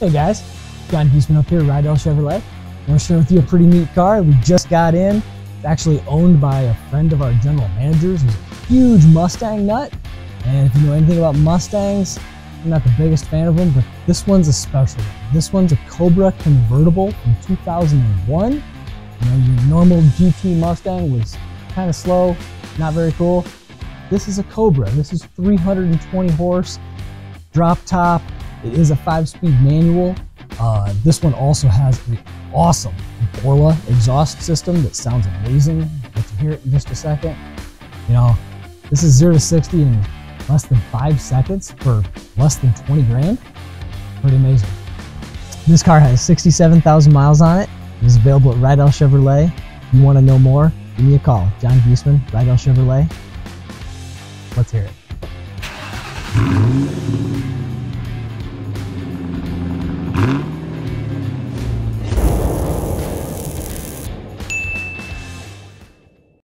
Hey guys, John Geesman up here, Rydell Chevrolet. To share with you a pretty neat car. We just got in. It's actually owned by a friend of our general manager's who's a huge Mustang nut. And if you know anything about Mustangs, I'm not the biggest fan of them, but this one's a special one. This one's a Cobra convertible from 2001. You know, your normal GT Mustang was kind of slow, not very cool. This is a Cobra. This is 320 horse, drop top. It is a five-speed manual. Uh, this one also has an awesome Borla exhaust system that sounds amazing. Let you hear it in just a second. You know, this is zero to 60 in less than five seconds for less than 20 grand. Pretty amazing. This car has 67,000 miles on it. It is available at Rydell Chevrolet. If you want to know more, give me a call. John Geesman, Rydell Chevrolet. Let's hear it.